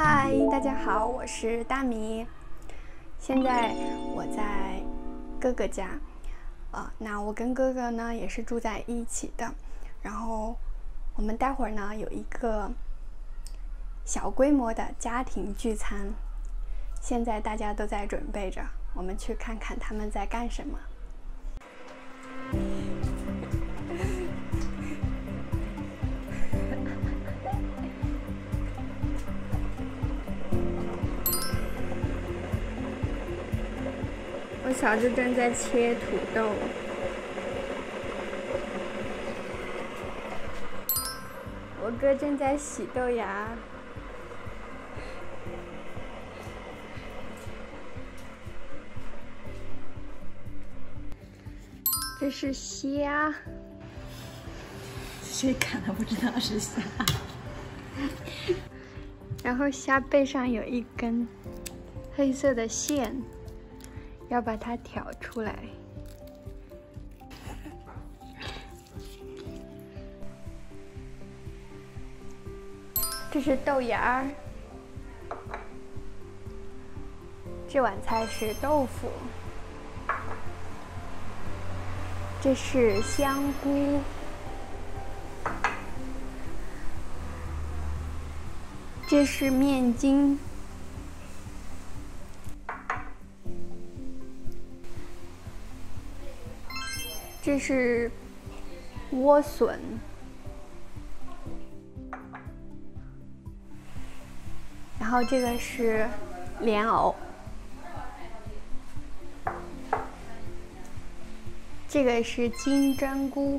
嗨，大家好，我是大米。现在我在哥哥家，呃，那我跟哥哥呢也是住在一起的。然后我们待会儿呢有一个小规模的家庭聚餐，现在大家都在准备着，我们去看看他们在干什么。我嫂子正在切土豆，我哥正在洗豆芽，这是虾，谁看了不知道是虾。然后虾背上有一根黑色的线。要把它挑出来。这是豆芽儿，这碗菜是豆腐，这是香菇，这是面筋。这是莴笋，然后这个是莲藕，这个是金针菇。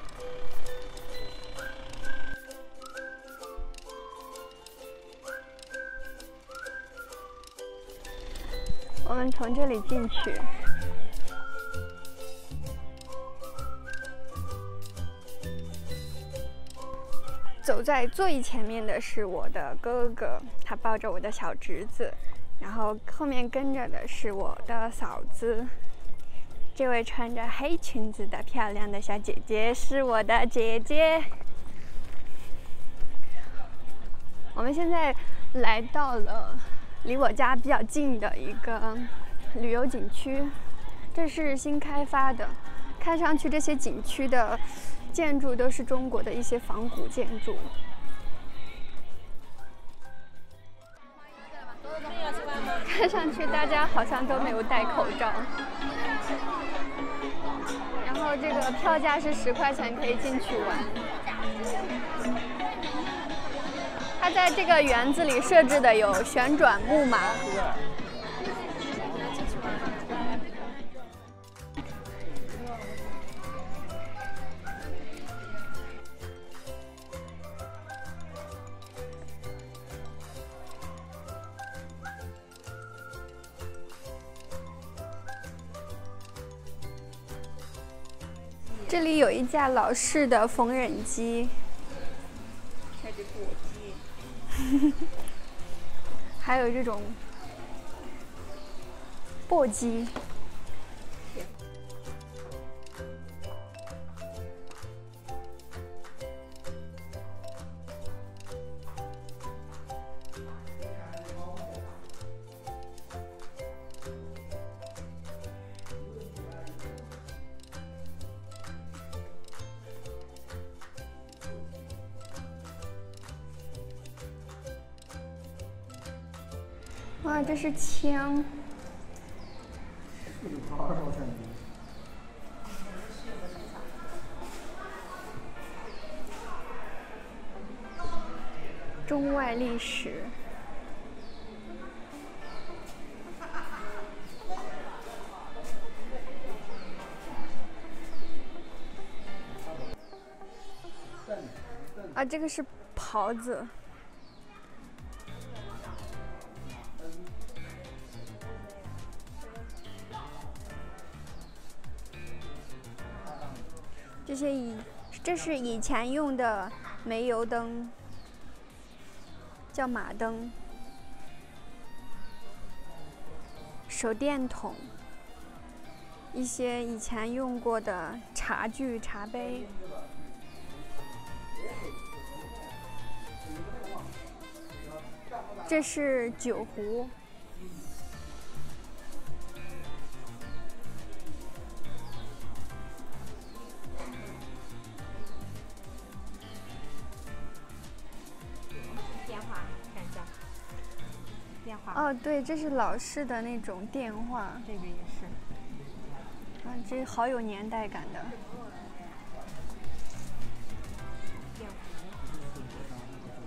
我们从这里进去，走在最前面的是我的哥哥，他抱着我的小侄子，然后后面跟着的是我的嫂子。这位穿着黑裙子的漂亮的小姐姐是我的姐姐。我们现在来到了。离我家比较近的一个旅游景区，这是新开发的。看上去这些景区的建筑都是中国的一些仿古建筑。看上去大家好像都没有戴口罩。然后这个票价是十块钱可以进去玩。它在这个园子里设置的有旋转木马。这里有一架老式的缝纫机。还有这种簸箕。哇，这是枪。中外历史。啊，这个是袍子。这是以前用的煤油灯，叫马灯。手电筒，一些以前用过的茶具、茶杯。这是酒壶。哦，对，这是老式的那种电话。这个也是。啊，这好有年代感的。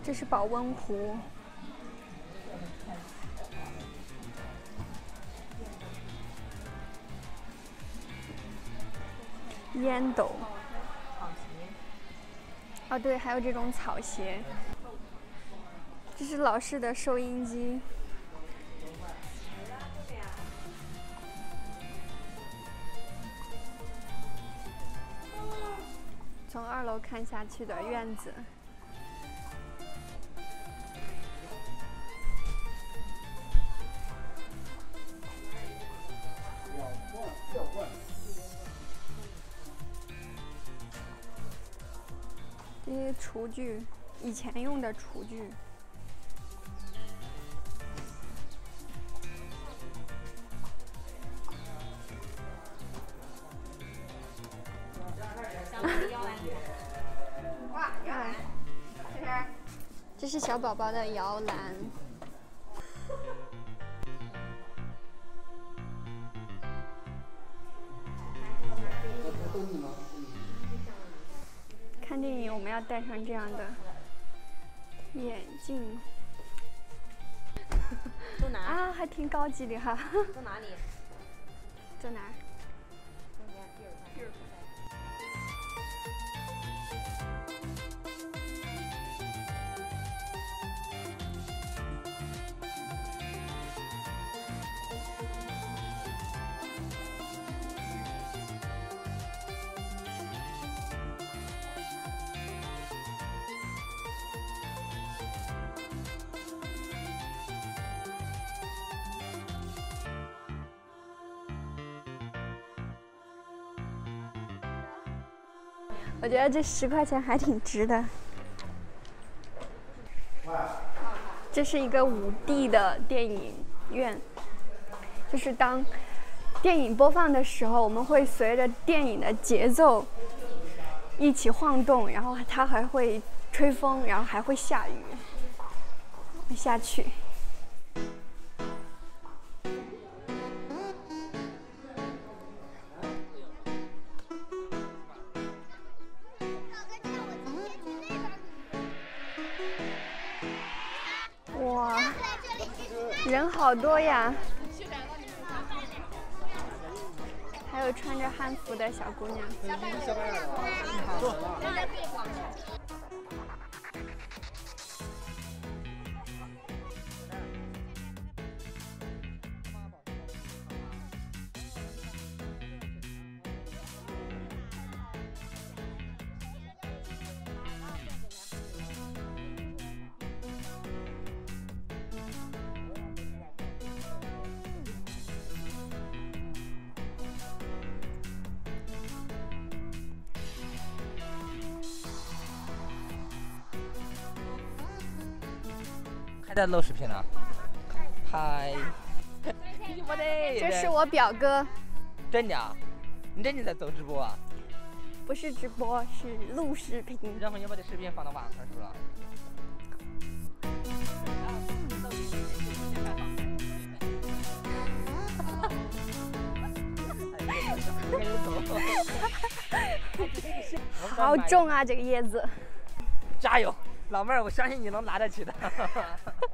这是保温壶。烟斗。哦，对，还有这种草鞋。这是老式的收音机。楼看下去的院子。这些厨具，以前用的厨具。这是小宝宝的摇篮。看电影我们要戴上这样的眼镜。坐哪？啊，还挺高级的哈。坐哪里？坐哪？我觉得这十块钱还挺值的。这是一个五 D 的电影院，就是当电影播放的时候，我们会随着电影的节奏一起晃动，然后它还会吹风，然后还会下雨，下去。好多呀！还有穿着汉服的小姑娘。在录视频呢，嗨。这是我表哥。真的啊，你真的在走直播啊？不是直播，是录视频。然后你把这视频放到网上去了。好重啊，这个叶子，加油。老妹儿我相信你能拿得起的。